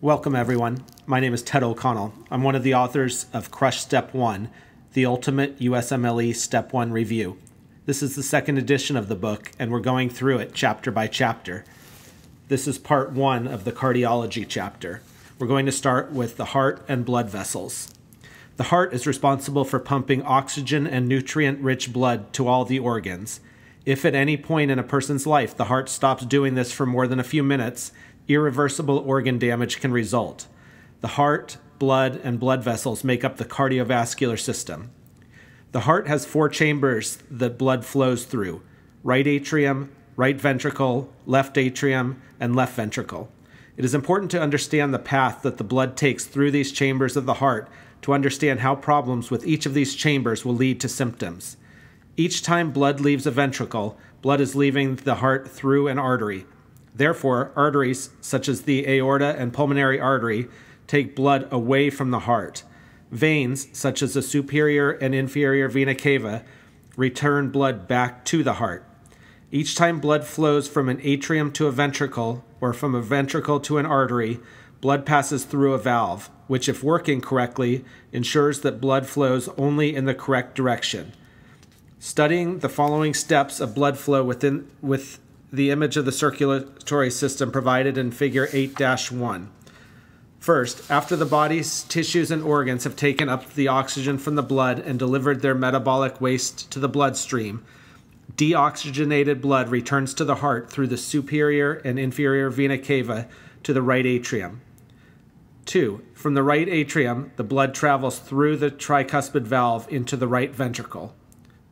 Welcome, everyone. My name is Ted O'Connell. I'm one of the authors of Crush Step 1, the ultimate USMLE Step 1 review. This is the second edition of the book, and we're going through it chapter by chapter. This is part one of the cardiology chapter. We're going to start with the heart and blood vessels. The heart is responsible for pumping oxygen and nutrient rich blood to all the organs. If at any point in a person's life the heart stops doing this for more than a few minutes, irreversible organ damage can result. The heart, blood, and blood vessels make up the cardiovascular system. The heart has four chambers that blood flows through right atrium, right ventricle, left atrium, and left ventricle. It is important to understand the path that the blood takes through these chambers of the heart to understand how problems with each of these chambers will lead to symptoms. Each time blood leaves a ventricle, blood is leaving the heart through an artery, Therefore, arteries such as the aorta and pulmonary artery take blood away from the heart. Veins, such as the superior and inferior vena cava, return blood back to the heart. Each time blood flows from an atrium to a ventricle or from a ventricle to an artery, blood passes through a valve, which, if working correctly, ensures that blood flows only in the correct direction. Studying the following steps of blood flow within, with the image of the circulatory system provided in Figure 8 1. First, after the body's tissues and organs have taken up the oxygen from the blood and delivered their metabolic waste to the bloodstream, deoxygenated blood returns to the heart through the superior and inferior vena cava to the right atrium. 2. From the right atrium, the blood travels through the tricuspid valve into the right ventricle.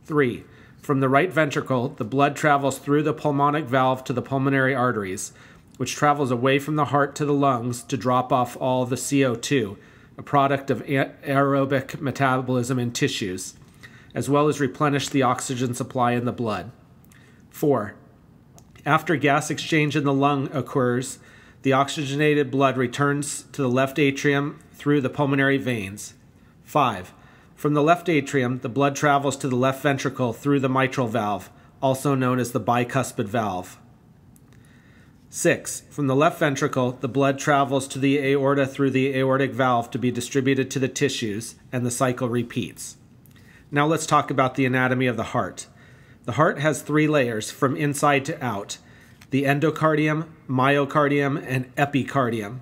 3. From the right ventricle, the blood travels through the pulmonic valve to the pulmonary arteries, which travels away from the heart to the lungs to drop off all the CO2, a product of aerobic metabolism in tissues, as well as replenish the oxygen supply in the blood. 4. After gas exchange in the lung occurs, the oxygenated blood returns to the left atrium through the pulmonary veins. 5. From the left atrium, the blood travels to the left ventricle through the mitral valve, also known as the bicuspid valve. 6. From the left ventricle, the blood travels to the aorta through the aortic valve to be distributed to the tissues, and the cycle repeats. Now let's talk about the anatomy of the heart. The heart has three layers from inside to out the endocardium, myocardium, and epicardium.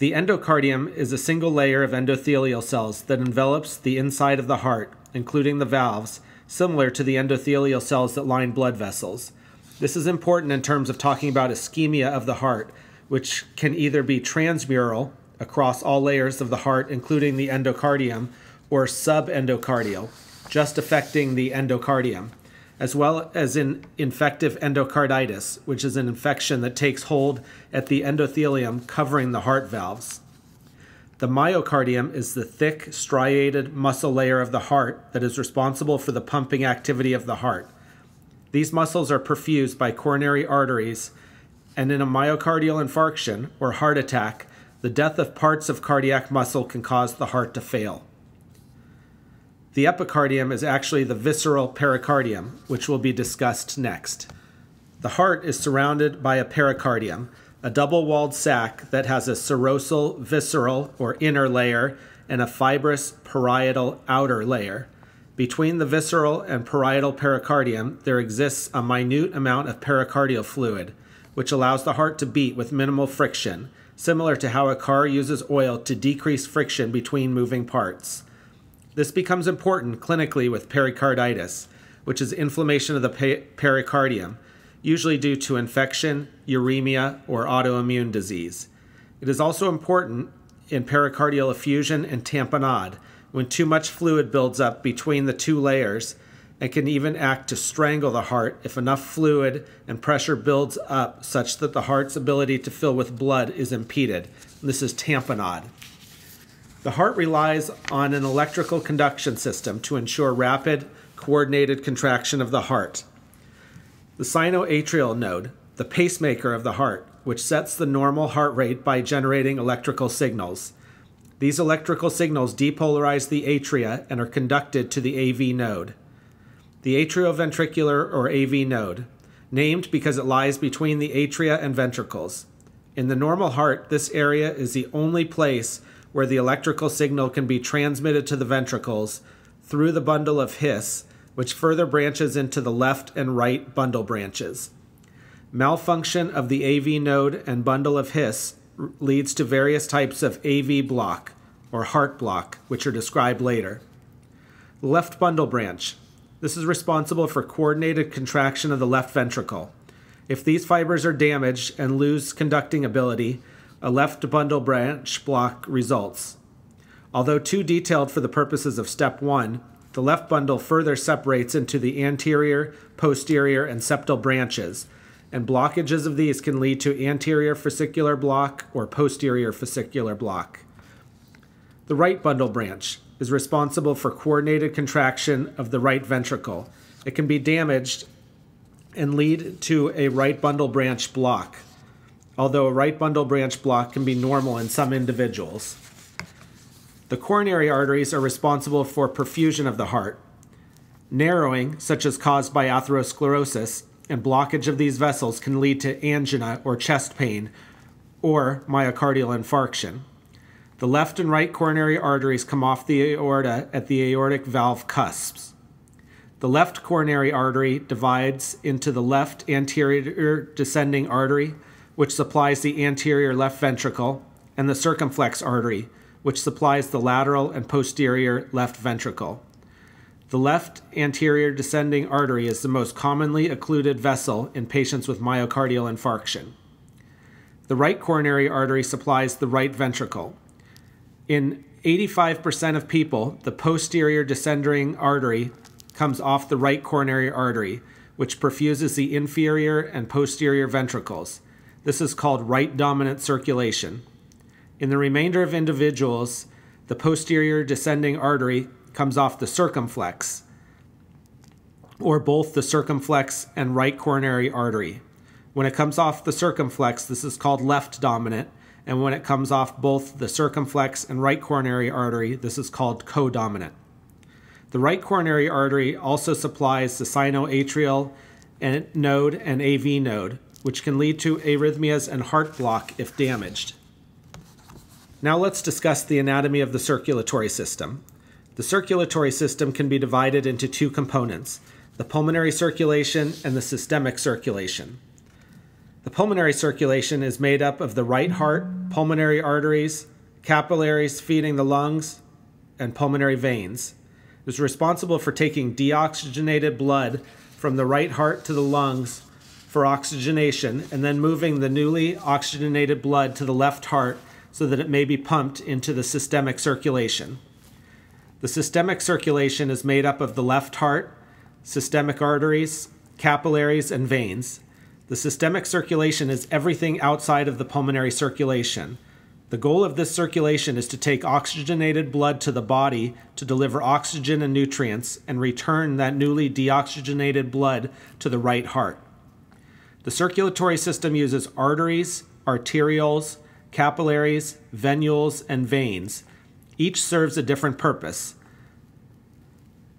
The endocardium is a single layer of endothelial cells that envelops the inside of the heart, including the valves, similar to the endothelial cells that line blood vessels. This is important in terms of talking about ischemia of the heart, which can either be transmural across all layers of the heart, including the endocardium, or subendocardial, just affecting the endocardium as well as in infective endocarditis, which is an infection that takes hold at the endothelium covering the heart valves. The myocardium is the thick, striated muscle layer of the heart that is responsible for the pumping activity of the heart. These muscles are perfused by coronary arteries, and in a myocardial infarction or heart attack, the death of parts of cardiac muscle can cause the heart to fail. The epicardium is actually the visceral pericardium, which will be discussed next. The heart is surrounded by a pericardium, a double walled sac that has a serosal visceral or inner layer and a fibrous parietal outer layer. Between the visceral and parietal pericardium, there exists a minute amount of pericardial fluid, which allows the heart to beat with minimal friction, similar to how a car uses oil to decrease friction between moving parts. This becomes important clinically with pericarditis, which is inflammation of the pericardium, usually due to infection, uremia, or autoimmune disease. It is also important in pericardial effusion and tamponade when too much fluid builds up between the two layers and can even act to strangle the heart if enough fluid and pressure builds up such that the heart's ability to fill with blood is impeded. This is tamponade. The heart relies on an electrical conduction system to ensure rapid, coordinated contraction of the heart. The sinoatrial node, the pacemaker of the heart, which sets the normal heart rate by generating electrical signals. These electrical signals depolarize the atria and are conducted to the AV node. The atrioventricular or AV node, named because it lies between the atria and ventricles. In the normal heart, this area is the only place where the electrical signal can be transmitted to the ventricles through the bundle of His, which further branches into the left and right bundle branches. Malfunction of the AV node and bundle of His leads to various types of AV block or heart block, which are described later. Left bundle branch. This is responsible for coordinated contraction of the left ventricle. If these fibers are damaged and lose conducting ability, a left bundle branch block results. Although too detailed for the purposes of step 1, the left bundle further separates into the anterior, posterior, and septal branches, and blockages of these can lead to anterior fascicular block or posterior fascicular block. The right bundle branch is responsible for coordinated contraction of the right ventricle. It can be damaged and lead to a right bundle branch block, although a right bundle branch block can be normal in some individuals. The coronary arteries are responsible for perfusion of the heart. Narrowing, such as caused by atherosclerosis, and blockage of these vessels can lead to angina or chest pain or myocardial infarction. The left and right coronary arteries come off the aorta at the aortic valve cusps. The left coronary artery divides into the left anterior descending artery, which supplies the anterior left ventricle, and the circumflex artery, which supplies the lateral and posterior left ventricle. The left anterior descending artery is the most commonly occluded vessel in patients with myocardial infarction. The right coronary artery supplies the right ventricle. In 85% of people, the posterior descending artery comes off the right coronary artery, which perfuses the inferior and posterior ventricles. This is called right dominant circulation. In the remainder of individuals, the posterior descending artery comes off the circumflex, or both the circumflex and right coronary artery. When it comes off the circumflex, this is called left dominant, and when it comes off both the circumflex and right coronary artery, this is called codominant. The right coronary artery also supplies the sinoatrial node and AV node, which can lead to arrhythmias and heart block if damaged. Now let's discuss the anatomy of the circulatory system. The circulatory system can be divided into two components the pulmonary circulation and the systemic circulation. The pulmonary circulation is made up of the right heart, pulmonary arteries, capillaries feeding the lungs, and pulmonary veins. It is responsible for taking deoxygenated blood from the right heart to the lungs for oxygenation and then moving the newly oxygenated blood to the left heart so that it may be pumped into the systemic circulation. The systemic circulation is made up of the left heart, systemic arteries, capillaries, and veins. The systemic circulation is everything outside of the pulmonary circulation. The goal of this circulation is to take oxygenated blood to the body to deliver oxygen and nutrients and return that newly deoxygenated blood to the right heart. The circulatory system uses arteries, arterioles, capillaries, venules, and veins each serves a different purpose.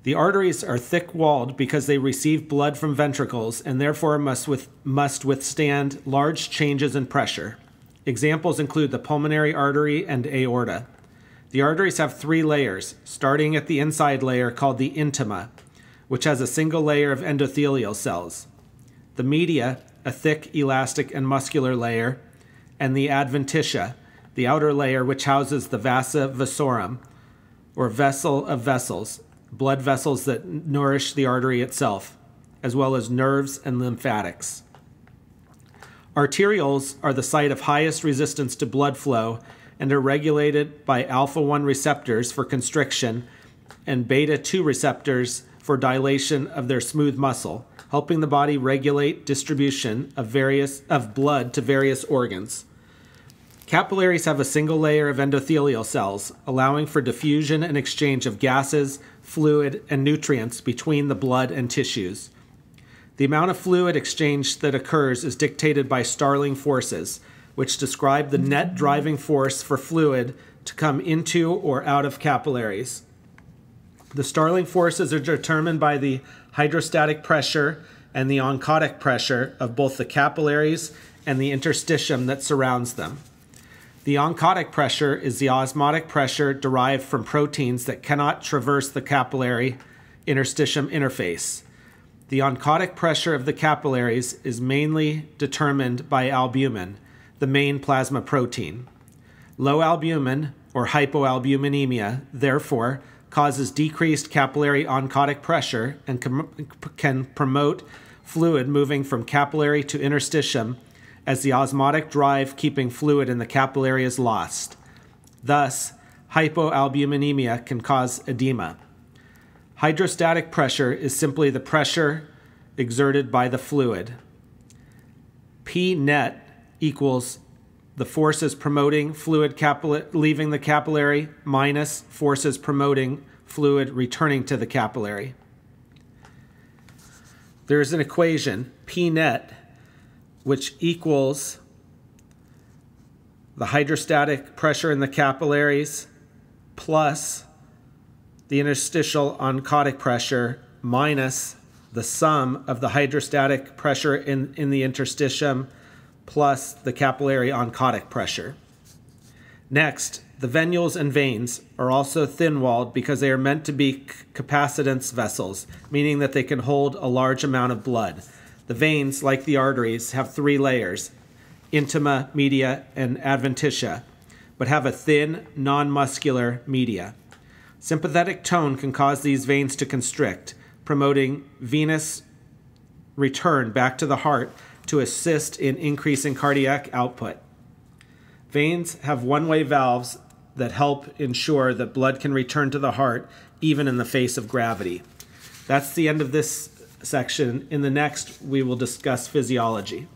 The arteries are thick walled because they receive blood from ventricles and therefore must, with, must withstand large changes in pressure. Examples include the pulmonary artery and aorta. The arteries have three layers, starting at the inside layer called the intima, which has a single layer of endothelial cells. The media, a thick, elastic, and muscular layer, and the adventitia, the outer layer which houses the vasa vasorum, or vessel of vessels, blood vessels that nourish the artery itself, as well as nerves and lymphatics. Arterioles are the site of highest resistance to blood flow and are regulated by alpha 1 receptors for constriction and beta 2 receptors for dilation of their smooth muscle, helping the body regulate distribution of various of blood to various organs. Capillaries have a single layer of endothelial cells, allowing for diffusion and exchange of gases, fluid, and nutrients between the blood and tissues. The amount of fluid exchange that occurs is dictated by Starling forces, which describe the net driving force for fluid to come into or out of capillaries. The Starling forces are determined by the hydrostatic pressure and the oncotic pressure of both the capillaries and the interstitium that surrounds them. The oncotic pressure is the osmotic pressure derived from proteins that cannot traverse the capillary interstitium interface. The oncotic pressure of the capillaries is mainly determined by albumin, the main plasma protein. Low albumin, or hypoalbuminemia, therefore, causes decreased capillary oncotic pressure and can promote fluid moving from capillary to interstitium as the osmotic drive keeping fluid in the capillary is lost. Thus, hypoalbuminemia can cause edema. Hydrostatic pressure is simply the pressure exerted by the fluid. P net equals the forces promoting fluid leaving the capillary minus forces promoting fluid returning to the capillary. There is an equation, P net, which equals the hydrostatic pressure in the capillaries plus the interstitial oncotic pressure minus the sum of the hydrostatic pressure in, in the interstitium plus the capillary oncotic pressure. Next, the venules and veins are also thin walled because they are meant to be capacitance vessels, meaning that they can hold a large amount of blood. The veins, like the arteries, have three layers intima, media, and adventitia, but have a thin, non muscular media. Sympathetic tone can cause these veins to constrict, promoting venous return back to the heart to assist in increasing cardiac output. Veins have one way valves that help ensure that blood can return to the heart even in the face of gravity. That's the end of this section. In the next, we will discuss physiology.